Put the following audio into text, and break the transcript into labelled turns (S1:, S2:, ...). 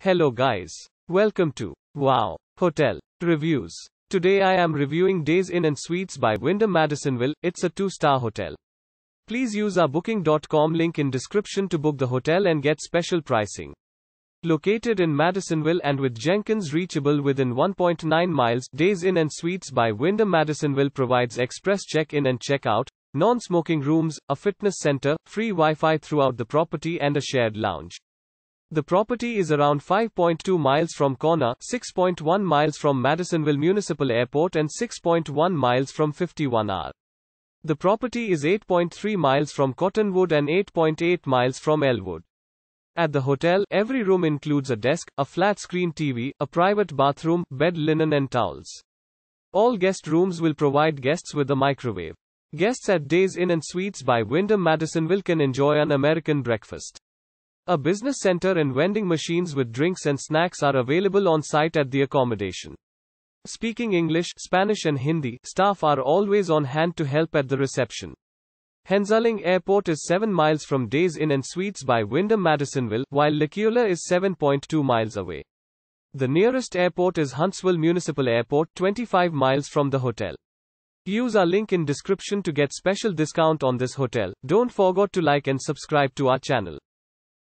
S1: Hello guys. Welcome to Wow Hotel Reviews. Today I am reviewing Days Inn and Suites by Wyndham Madisonville. It's a 2-star hotel. Please use our booking.com link in description to book the hotel and get special pricing. Located in Madisonville and with Jenkins reachable within 1.9 miles, Days Inn and Suites by Wyndham Madisonville provides express check-in and check-out, non-smoking rooms, a fitness center, free Wi-Fi throughout the property and a shared lounge. The property is around 5.2 miles from Connor, 6.1 miles from Madisonville Municipal Airport and 6.1 miles from 51R. The property is 8.3 miles from Cottonwood and 8.8 miles from Elwood. At the hotel, every room includes a desk, a flat screen TV, a private bathroom, bed linen and towels. All guest rooms will provide guests with a microwave. Guests at Days Inn and Suites by Wyndham Madisonville can enjoy an American breakfast. A business center and vending machines with drinks and snacks are available on site at the accommodation. Speaking English, Spanish, and Hindi, staff are always on hand to help at the reception. Hensarling Airport is 7 miles from Days Inn and Suites by Wyndham Madisonville, while Laceola is 7.2 miles away. The nearest airport is Huntsville Municipal Airport, 25 miles from the hotel. Use our link in description to get special discount on this hotel. Don't forget to like and subscribe to our channel.